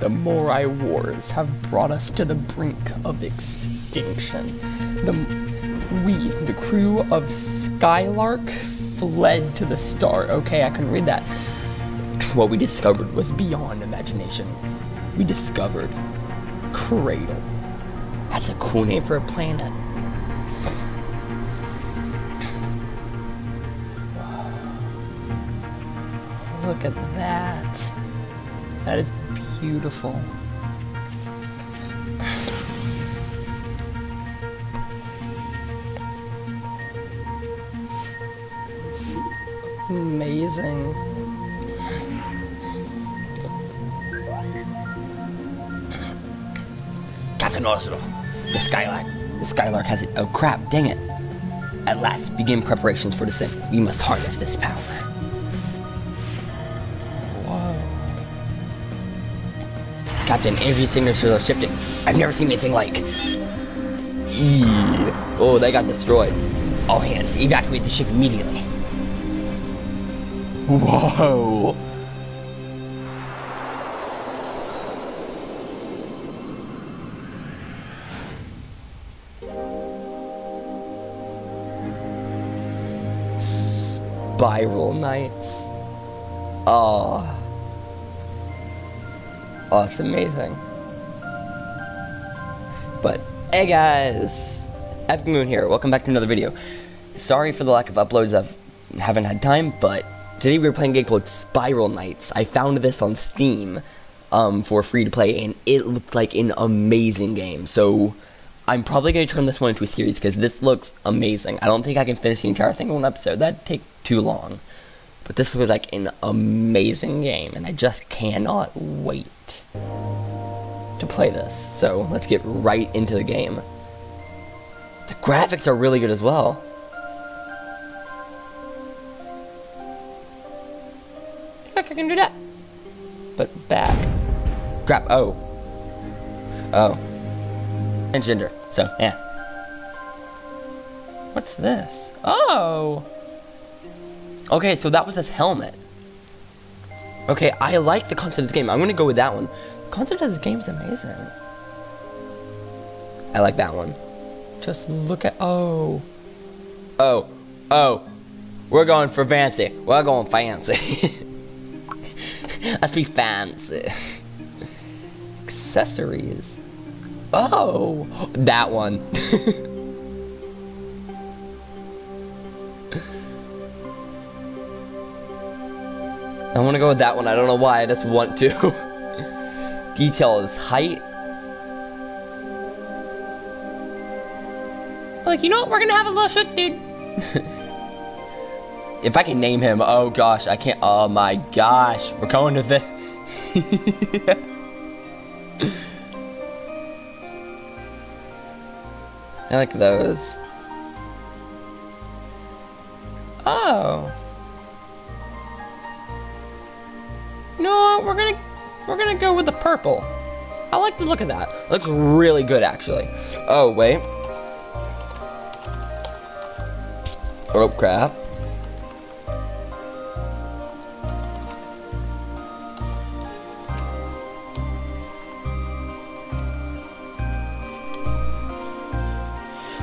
The Morai Wars have brought us to the brink of extinction. The, we, the crew of Skylark, fled to the star. Okay, I couldn't read that. What we discovered was beyond imagination. We discovered Cradle. That's a cool name for a planet. Look at that. That is beautiful. This is amazing. Captain Oslo, the Skylark. The Skylark has it. Oh crap, dang it. At last, begin preparations for descent. We must harness this power. Captain, energy signatures are shifting. I've never seen anything like. Eee. Oh, they got destroyed. All hands, evacuate the ship immediately. Whoa. Spiral Knights. Oh. Oh, it's amazing. But, hey guys! Epic Moon here, welcome back to another video. Sorry for the lack of uploads, I haven't had time, but today we are playing a game called Spiral Knights. I found this on Steam um, for free to play, and it looked like an amazing game. So, I'm probably going to turn this one into a series because this looks amazing. I don't think I can finish the entire thing in one episode. That'd take too long. But this looks like an amazing game, and I just cannot wait to play this. So let's get right into the game. The graphics are really good as well. Look, I can do that. But back. Crap. Oh. Oh. And gender. So, yeah. What's this? Oh! Okay, so that was his helmet. Okay, I like the concept of this game. I'm gonna go with that one. The concept of this game is amazing. I like that one. Just look at, oh. Oh, oh. We're going for fancy. We're going fancy. Let's be fancy. Accessories. Oh, that one. I want to go with that one. I don't know why. I just want to. Detail is height. Like, you know what? We're going to have a little shit, dude. if I can name him, oh gosh, I can't. Oh my gosh. We're going to this. I like those. Oh. Gonna go with the purple. I like the look of that. Looks really good actually. Oh wait. Oh crap.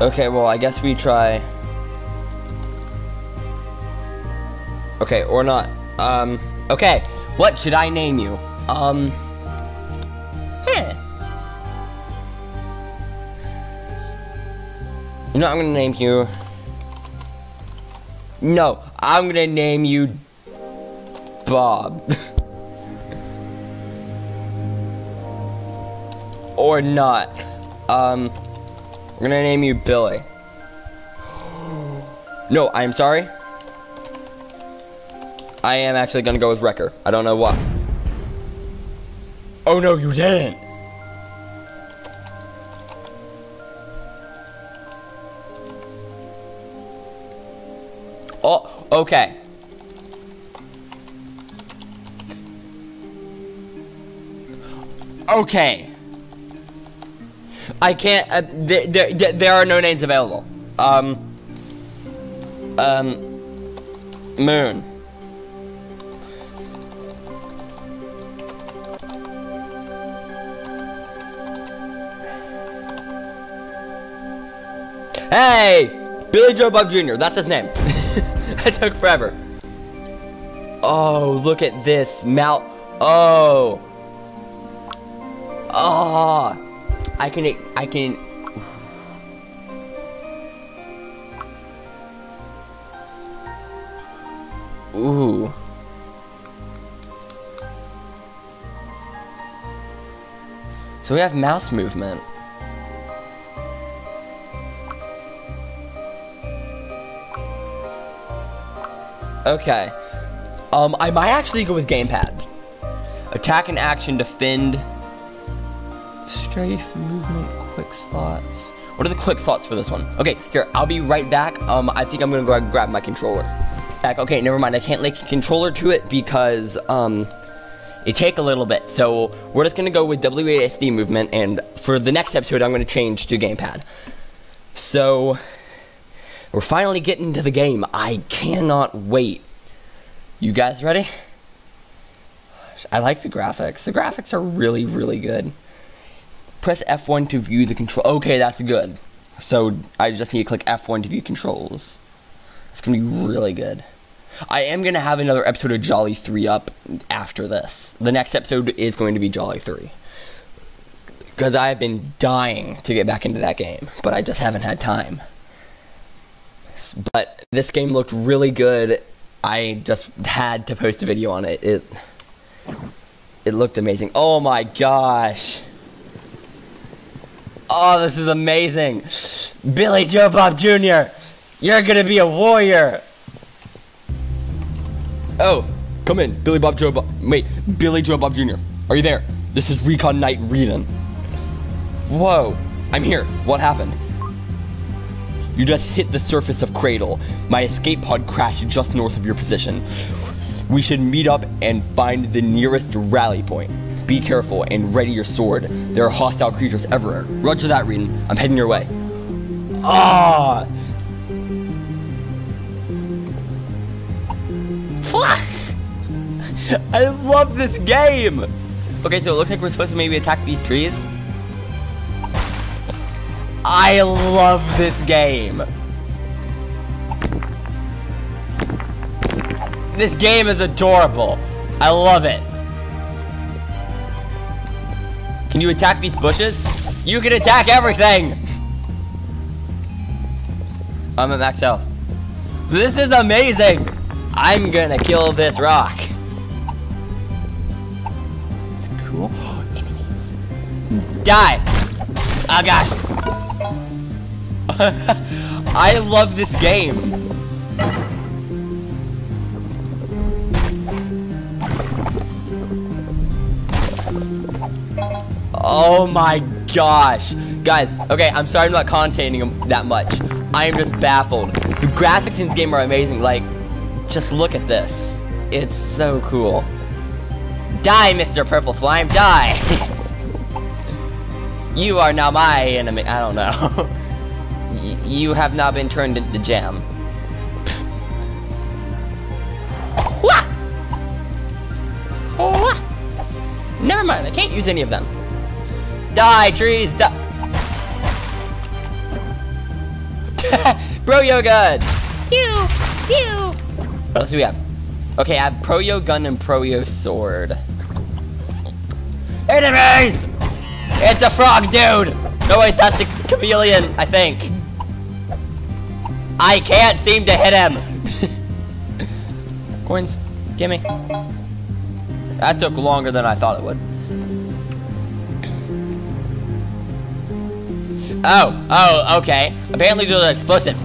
Okay, well, I guess we try. Okay, or not. Um, okay. What should I name you? Um. Heh. You know, I'm gonna name you. No, I'm gonna name you Bob. or not. Um. We're gonna name you Billy. No, I'm sorry. I am actually gonna go with Wrecker. I don't know why. Oh no, you didn't! Oh, okay. Okay. I can't. Uh, there, there, there are no names available. Um. Um. Moon. Hey! Billy Joe Bob Jr., that's his name. that took forever. Oh, look at this. Mal. Oh. Oh. I can. I can. Ooh. So we have mouse movement. Okay. Um, I might actually go with gamepad. Attack and action, defend, strafe, movement, quick slots. What are the quick slots for this one? Okay, here, I'll be right back. Um, I think I'm gonna go grab my controller. Back, okay, never mind. I can't link a controller to it because, um, it take a little bit. So we're just gonna go with WASD movement, and for the next episode, I'm gonna change to gamepad. So we're finally getting to the game. I cannot wait. You guys ready? I like the graphics. The graphics are really, really good. Press F1 to view the control. Okay, that's good. So I just need to click F1 to view controls. It's gonna be really good. I am gonna have another episode of Jolly 3 up after this. The next episode is going to be Jolly 3. Because I have been dying to get back into that game, but I just haven't had time. But this game looked really good. I just had to post a video on it. It it looked amazing. Oh my gosh. Oh, this is amazing. Billy Joe Bob Jr. You're gonna be a warrior. Oh, come in. Billy Bob Joe Bob. Wait, Billy Joe Bob Jr. Are you there? This is Recon Knight Rhedon. Whoa, I'm here. What happened? You just hit the surface of Cradle. My escape pod crashed just north of your position. We should meet up and find the nearest rally point. Be careful and ready your sword. There are hostile creatures everywhere. Roger that, Rhedon. I'm heading your way. Ah! I love this game! Okay, so it looks like we're supposed to maybe attack these trees. I love this game. This game is adorable. I love it. Can you attack these bushes? You can attack everything! I'm at max health. This is amazing! I'm gonna kill this rock. It's cool. Enemies. Die! Oh gosh. I love this game. Oh my gosh. Guys, okay, I'm sorry I'm not containing them that much. I am just baffled. The graphics in this game are amazing. Like, just look at this. It's so cool. Die, Mr. Purple Slime, die! you are now my enemy. I don't know. you have now been turned into jam. Never mind, I can't use any of them. Die, trees, die! Proto Gun! Pew! Pew! What else do we have? Okay, I have Proto Gun and Proto Sword. Enemies! It's a frog dude! No wait, that's a chameleon, I think. I can't seem to hit him! Coins, gimme. That took longer than I thought it would. Oh, oh, okay. Apparently they're explosive.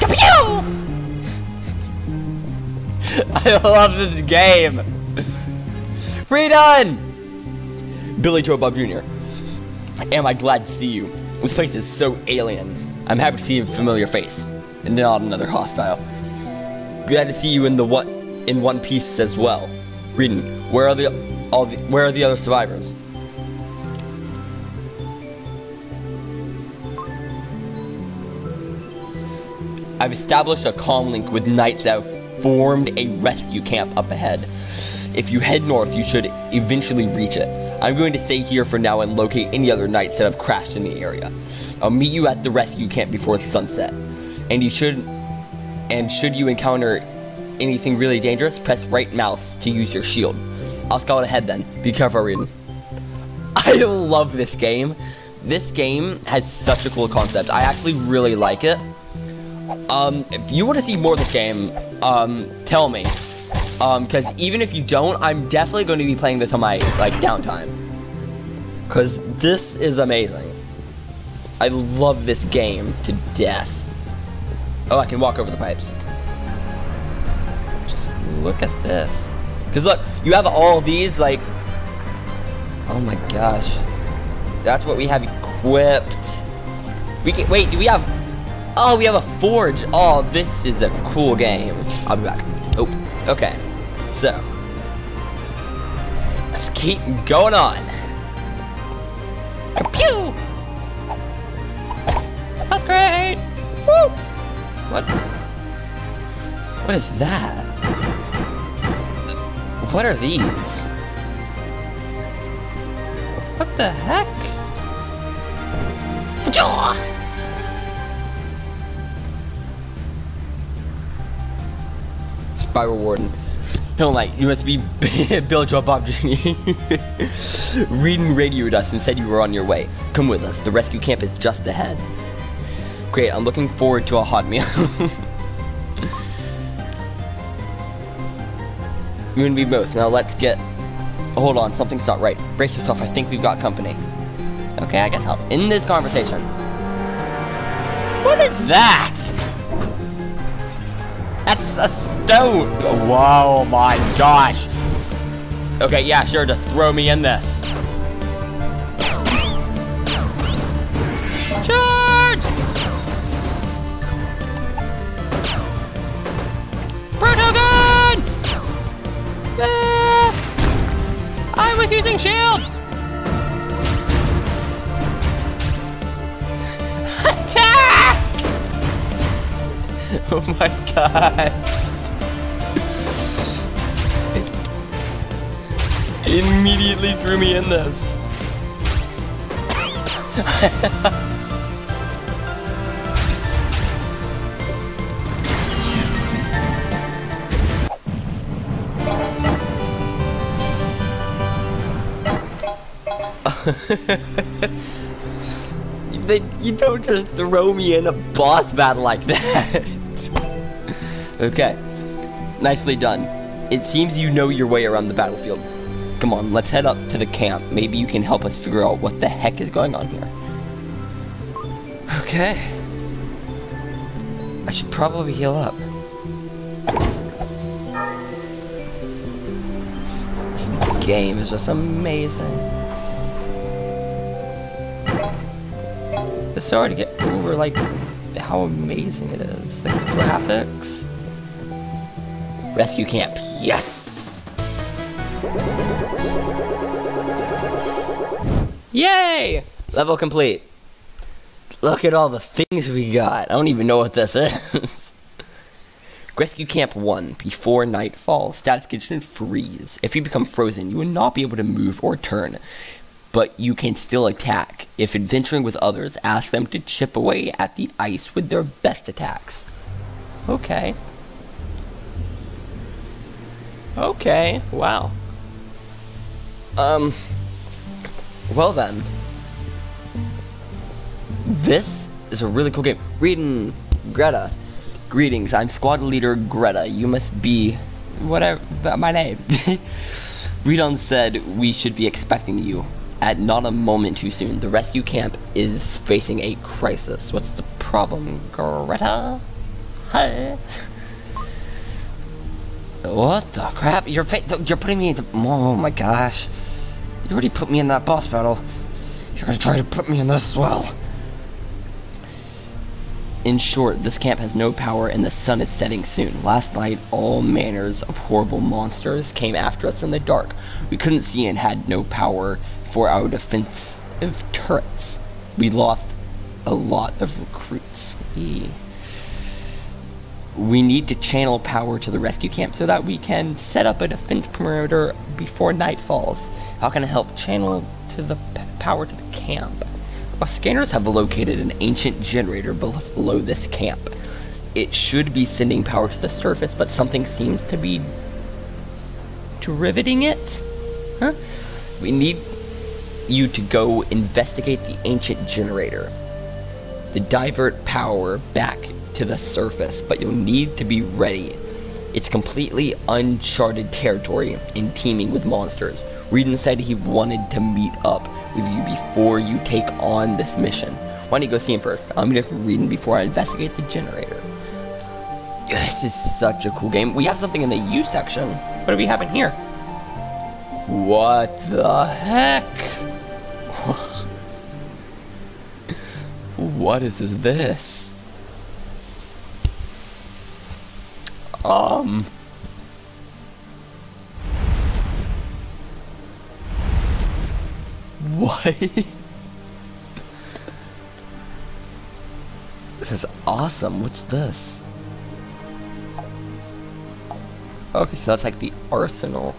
Kapew! I love this game. Rhedon! Billy Joe Bob Jr. Am I glad to see you? This place is so alien. I'm happy to see a familiar face, and not another hostile. Glad to see you in the one in one piece as well. Rhedon, where are the all the, where are the other survivors? I've established a comm link with knights that have formed a rescue camp up ahead. If you head north, you should eventually reach it. I'm going to stay here for now and locate any other knights that have crashed in the area. I'll meet you at the rescue camp before sunset. And you should and should you encounter anything really dangerous, press right mouse to use your shield. I'll scout ahead then. Be careful, Rhedon. I love this game. This game has such a cool concept. I actually really like it. Um, if you want to see more of this game, um, tell me. Um, because even if you don't, I'm definitely going to be playing this on my, like, downtime. Because this is amazing. I love this game to death. Oh, I can walk over the pipes. Just look at this. Because look, you have all these, like... Oh my gosh. That's what we have equipped. We can, wait, do we have... Oh, we have a forge. Oh, this is a cool game. I'll be back. Oh, okay. So. Let's keep going on. Pew! That's great. Woo! What? What is that? What are these? What the heck? Spiral Warden. Hill Knight, you must be Bill Joe Bob Jr. Rhedon radioed us and said you were on your way. Come with us. The rescue camp is just ahead. Great, I'm looking forward to a hot meal. you and me both. Now let's get... Hold on, something's not right. Brace yourself, I think we've got company. Okay, I guess I'll end this conversation. What is that? That's a stone! Whoa, my gosh! Okay, yeah, sure, just throw me in this. Charge! Protogun! Ah! I was using shield! Oh my god. Immediately threw me in this. They, you don't just throw me in a boss battle like that. okay. Nicely done. It seems you know your way around the battlefield. Come on, let's head up to the camp. Maybe you can help us figure out what the heck is going on here. Okay. I should probably heal up. This game is just amazing. It's hard to get over, like, how amazing it is. The graphics. Rescue camp, yes! Yay! Level complete. Look at all the things we got. I don't even know what this is. Rescue Camp 1. Before nightfall, status condition freeze. If you become frozen, you will not be able to move or turn but you can still attack. If adventuring with others, ask them to chip away at the ice with their best attacks. Okay. Okay, wow. Um, well then. This is a really cool game. Reading Greta. Greetings, I'm squad leader Greta. You must be whatever my name. Rhedon said we should be expecting you at not a moment too soon. The rescue camp is facing a crisis. What's the problem, Greta? Hi. What the crap? You're you're putting me into. Oh my gosh! You already put me in that boss battle. You're gonna try to put me in this as well. In short, this camp has no power and the sun is setting soon. Last night, all manners of horrible monsters came after us in the dark. We couldn't see and had no power for our defensive turrets. We lost a lot of recruits. E we need to channel power to the rescue camp so that we can set up a defense perimeter before night falls. How can I help channel to the power to the camp? Our scanners have located an ancient generator below this camp. It should be sending power to the surface, but something seems to be riveting it. Huh? We need you to go investigate the ancient generator. The divert power back to the surface, but you'll need to be ready. It's completely uncharted territory and teeming with monsters. Rhedon said he wanted to meet up with you before you take on this mission. Why don't you go see him first? I'm gonna him before I investigate the generator. This is such a cool game. We have something in the U section. What do we have in here? What the heck? what is this? Um. What? this is awesome. What's this? Okay, so that's like the arsenal.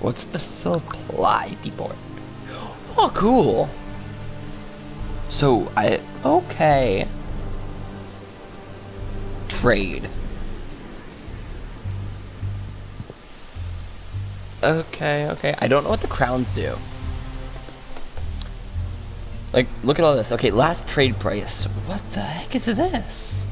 What's the supply depot? Oh, cool. So, I... Okay. Trade. Okay, okay. I don't know what the crowns do. Like, look at all this. Okay, last trade price. What the heck is this?